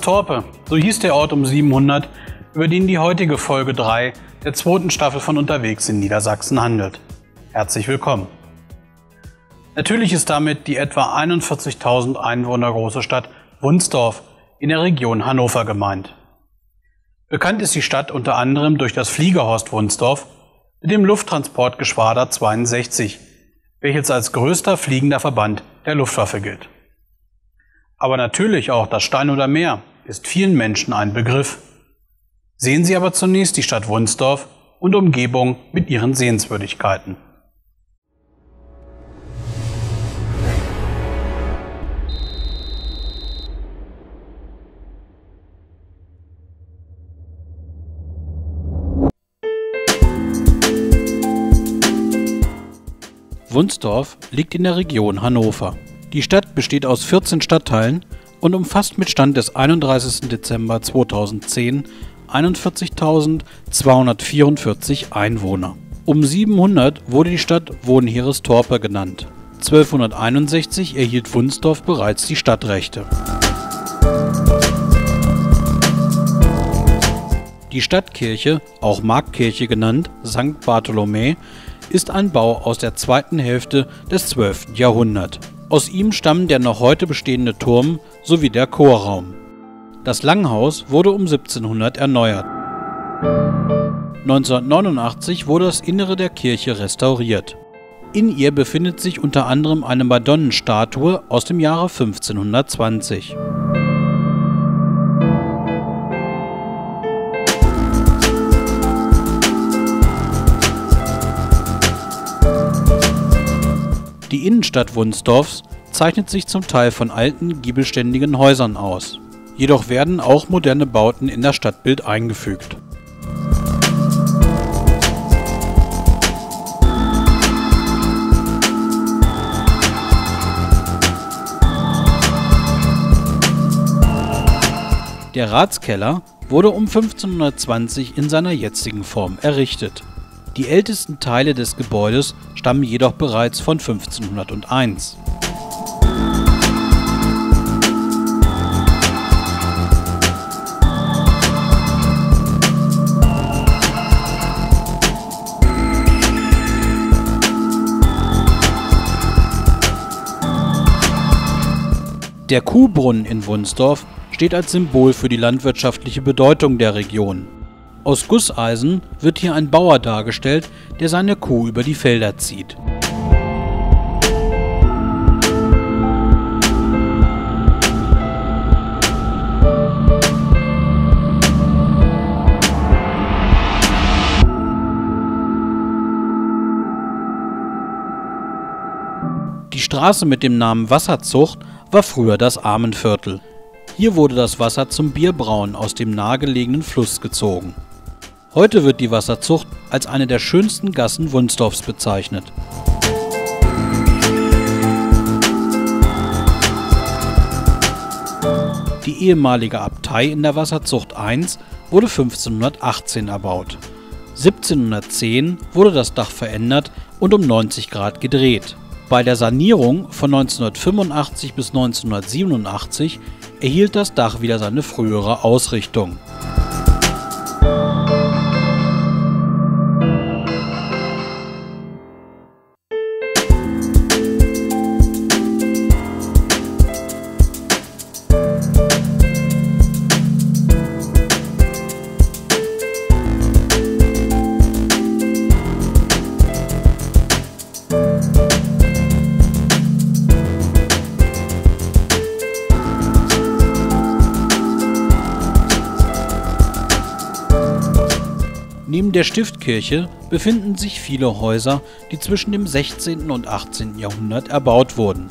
Torpe, so hieß der Ort um 700, über den die heutige Folge 3 der zweiten Staffel von Unterwegs in Niedersachsen handelt. Herzlich willkommen. Natürlich ist damit die etwa 41.000 Einwohner große Stadt Wunsdorf in der Region Hannover gemeint. Bekannt ist die Stadt unter anderem durch das Fliegerhorst Wunsdorf mit dem Lufttransportgeschwader 62, welches als größter fliegender Verband der Luftwaffe gilt. Aber natürlich auch das Stein oder Meer ist vielen Menschen ein Begriff. Sehen Sie aber zunächst die Stadt Wunsdorf und Umgebung mit ihren Sehenswürdigkeiten. Wunsdorf liegt in der Region Hannover. Die Stadt besteht aus 14 Stadtteilen und umfasst mit Stand des 31. Dezember 2010 41.244 Einwohner. Um 700 wurde die Stadt Wohnheerestorpe genannt. 1261 erhielt Wunsdorf bereits die Stadtrechte. Die Stadtkirche, auch Marktkirche genannt, St. Bartholomä, ist ein Bau aus der zweiten Hälfte des 12. Jahrhunderts. Aus ihm stammen der noch heute bestehende Turm sowie der Chorraum. Das Langhaus wurde um 1700 erneuert. 1989 wurde das Innere der Kirche restauriert. In ihr befindet sich unter anderem eine Madonnenstatue aus dem Jahre 1520. Die Innenstadt Wunsdorfs zeichnet sich zum Teil von alten, giebelständigen Häusern aus. Jedoch werden auch moderne Bauten in das Stadtbild eingefügt. Der Ratskeller wurde um 1520 in seiner jetzigen Form errichtet. Die ältesten Teile des Gebäudes stammen jedoch bereits von 1501. Der Kuhbrunnen in Wunsdorf steht als Symbol für die landwirtschaftliche Bedeutung der Region. Aus Gusseisen wird hier ein Bauer dargestellt, der seine Kuh über die Felder zieht. Die Straße mit dem Namen Wasserzucht war früher das Armenviertel. Hier wurde das Wasser zum Bierbrauen aus dem nahegelegenen Fluss gezogen. Heute wird die Wasserzucht als eine der schönsten Gassen Wunsdorfs bezeichnet. Die ehemalige Abtei in der Wasserzucht 1 wurde 1518 erbaut. 1710 wurde das Dach verändert und um 90 Grad gedreht. Bei der Sanierung von 1985 bis 1987 erhielt das Dach wieder seine frühere Ausrichtung. Neben der Stiftkirche befinden sich viele Häuser, die zwischen dem 16. und 18. Jahrhundert erbaut wurden.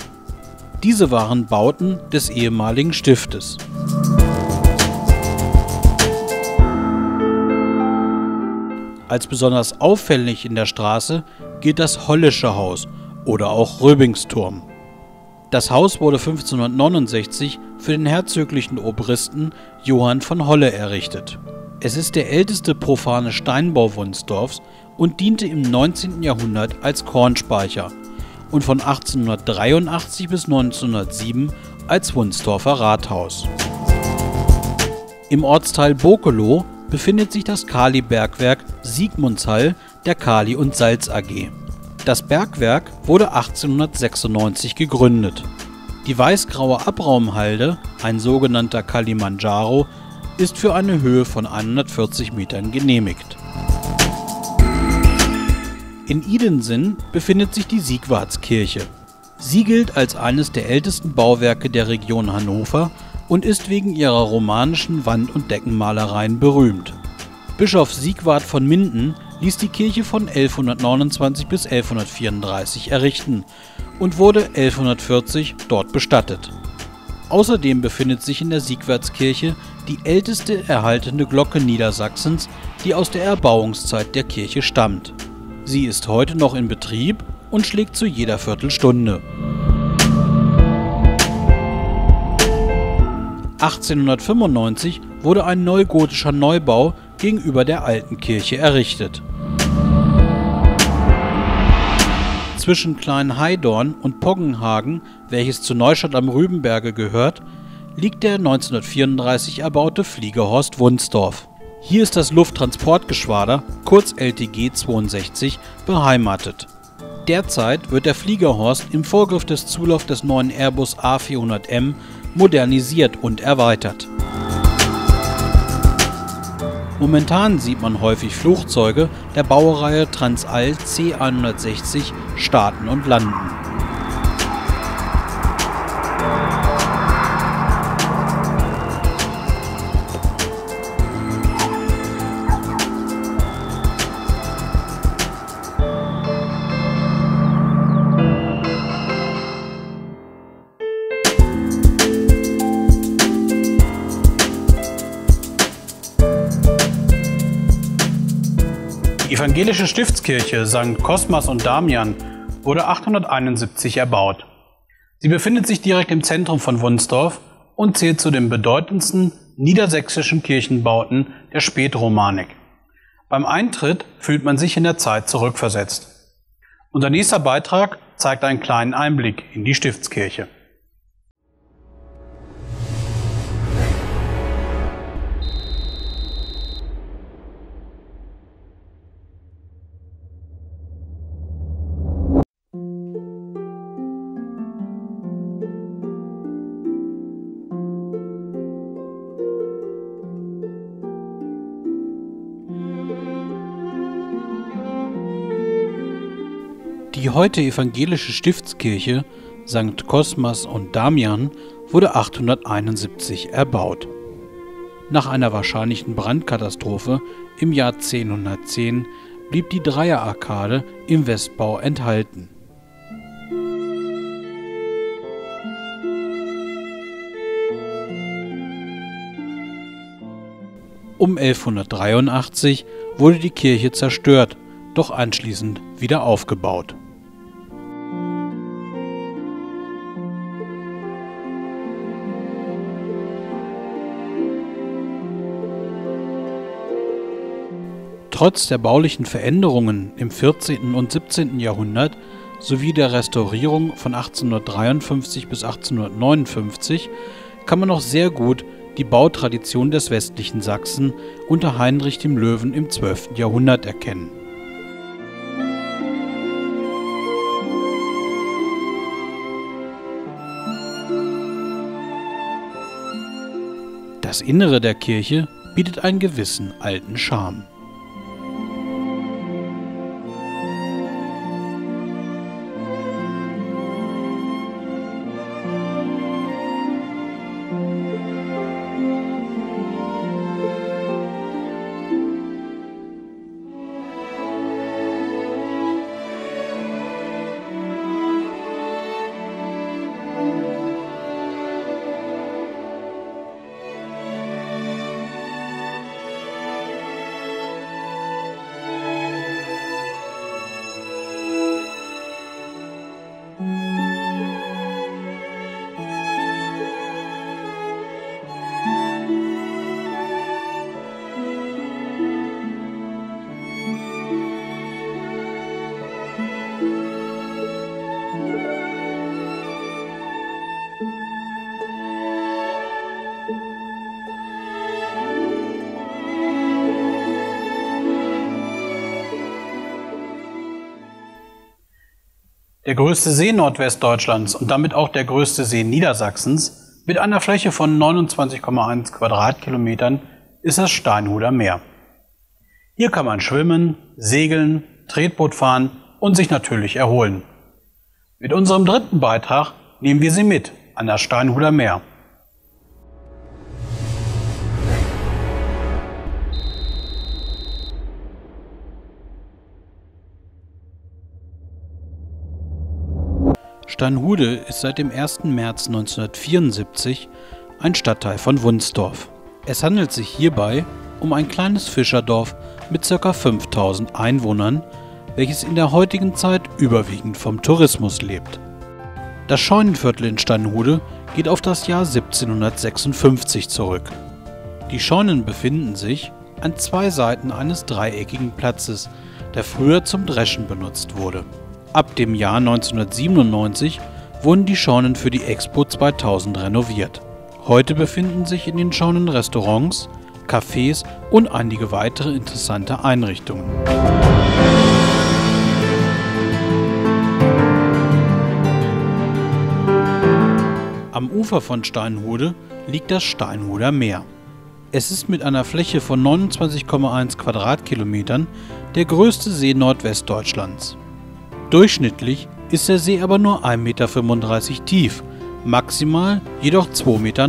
Diese waren Bauten des ehemaligen Stiftes. Als besonders auffällig in der Straße gilt das Hollische Haus oder auch Röbingsturm. Das Haus wurde 1569 für den herzöglichen Obristen Johann von Holle errichtet. Es ist der älteste profane Steinbau Wunsdorfs und diente im 19. Jahrhundert als Kornspeicher und von 1883 bis 1907 als Wunsdorfer Rathaus. Im Ortsteil Bokelow befindet sich das Kali-Bergwerk Siegmundshall der Kali und Salz AG. Das Bergwerk wurde 1896 gegründet. Die weißgraue Abraumhalde, ein sogenannter Kalimanjaro, ist für eine Höhe von 140 Metern genehmigt. In Idensen befindet sich die Siegwartskirche. Sie gilt als eines der ältesten Bauwerke der Region Hannover und ist wegen ihrer romanischen Wand- und Deckenmalereien berühmt. Bischof Siegwart von Minden ließ die Kirche von 1129 bis 1134 errichten und wurde 1140 dort bestattet. Außerdem befindet sich in der Siegwärtskirche die älteste erhaltene Glocke Niedersachsens, die aus der Erbauungszeit der Kirche stammt. Sie ist heute noch in Betrieb und schlägt zu jeder Viertelstunde. 1895 wurde ein neugotischer Neubau gegenüber der alten Kirche errichtet. Zwischen Kleinheidorn und Poggenhagen, welches zu Neustadt am Rübenberge gehört, liegt der 1934 erbaute Fliegerhorst Wunsdorf. Hier ist das Lufttransportgeschwader, kurz LTG 62, beheimatet. Derzeit wird der Fliegerhorst im Vorgriff des Zulaufs des neuen Airbus A400M modernisiert und erweitert. Momentan sieht man häufig Flugzeuge der Baureihe Transall C160 starten und landen. Evangelische Stiftskirche St. Kosmas und Damian wurde 871 erbaut. Sie befindet sich direkt im Zentrum von Wunsdorf und zählt zu den bedeutendsten niedersächsischen Kirchenbauten der Spätromanik. Beim Eintritt fühlt man sich in der Zeit zurückversetzt. Unser nächster Beitrag zeigt einen kleinen Einblick in die Stiftskirche. Die heute evangelische Stiftskirche St. Cosmas und Damian wurde 871 erbaut. Nach einer wahrscheinlichen Brandkatastrophe im Jahr 1010 blieb die Dreierarkade im Westbau enthalten. Um 1183 wurde die Kirche zerstört, doch anschließend wieder aufgebaut. Trotz der baulichen Veränderungen im 14. und 17. Jahrhundert sowie der Restaurierung von 1853 bis 1859 kann man noch sehr gut die Bautradition des westlichen Sachsen unter Heinrich dem Löwen im 12. Jahrhundert erkennen. Das Innere der Kirche bietet einen gewissen alten Charme. Der größte See Nordwestdeutschlands und damit auch der größte See Niedersachsens mit einer Fläche von 29,1 Quadratkilometern ist das Steinhuder Meer. Hier kann man schwimmen, segeln, Tretboot fahren und sich natürlich erholen. Mit unserem dritten Beitrag nehmen wir Sie mit an das Steinhuder Meer. Steinhude ist seit dem 1. März 1974 ein Stadtteil von Wunsdorf. Es handelt sich hierbei um ein kleines Fischerdorf mit ca. 5000 Einwohnern, welches in der heutigen Zeit überwiegend vom Tourismus lebt. Das Scheunenviertel in Steinhude geht auf das Jahr 1756 zurück. Die Scheunen befinden sich an zwei Seiten eines dreieckigen Platzes, der früher zum Dreschen benutzt wurde. Ab dem Jahr 1997 wurden die Schaunen für die Expo 2000 renoviert. Heute befinden sich in den Schaunen Restaurants, Cafés und einige weitere interessante Einrichtungen. Am Ufer von Steinhude liegt das Steinhuder Meer. Es ist mit einer Fläche von 29,1 Quadratkilometern der größte See Nordwestdeutschlands. Durchschnittlich ist der See aber nur 1,35 Meter tief, maximal jedoch 2,09 Meter.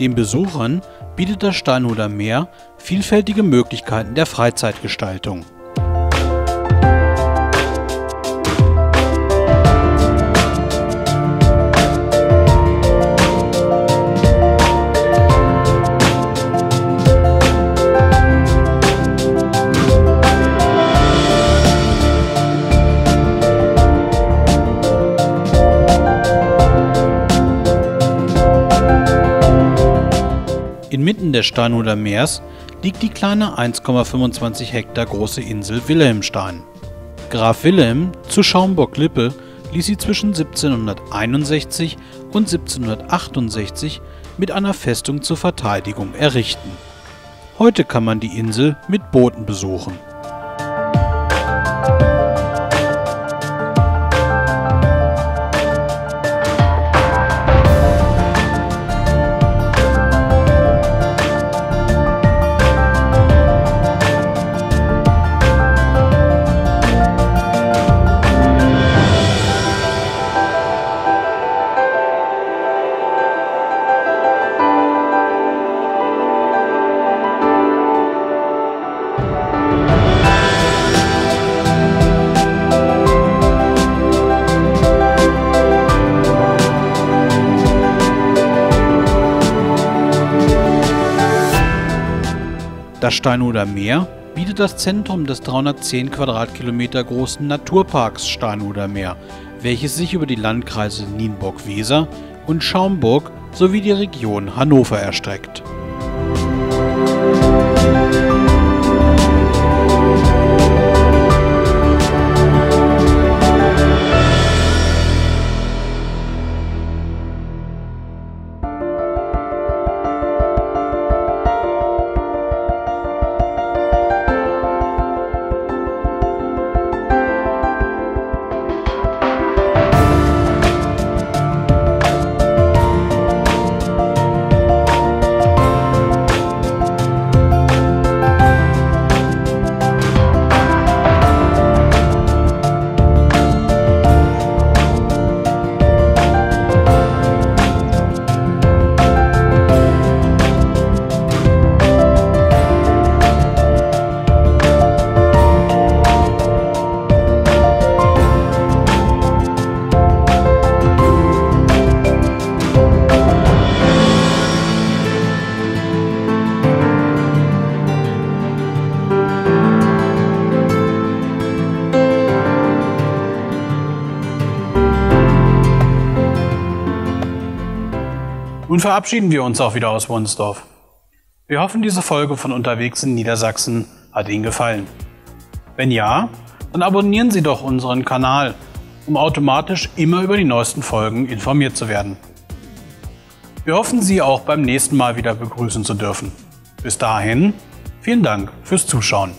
Den Besuchern bietet das Steinhuder Meer vielfältige Möglichkeiten der Freizeitgestaltung. Inmitten des Steinhuder Meers liegt die kleine 1,25 Hektar große Insel Wilhelmstein. Graf Wilhelm zu Schaumburg-Lippe ließ sie zwischen 1761 und 1768 mit einer Festung zur Verteidigung errichten. Heute kann man die Insel mit Booten besuchen. Das Steinhuder Meer bietet das Zentrum des 310 Quadratkilometer großen Naturparks Steinhuder Meer, welches sich über die Landkreise Nienburg-Weser und Schaumburg sowie die Region Hannover erstreckt. Nun verabschieden wir uns auch wieder aus Wunsdorf. Wir hoffen, diese Folge von Unterwegs in Niedersachsen hat Ihnen gefallen. Wenn ja, dann abonnieren Sie doch unseren Kanal, um automatisch immer über die neuesten Folgen informiert zu werden. Wir hoffen, Sie auch beim nächsten Mal wieder begrüßen zu dürfen. Bis dahin, vielen Dank fürs Zuschauen.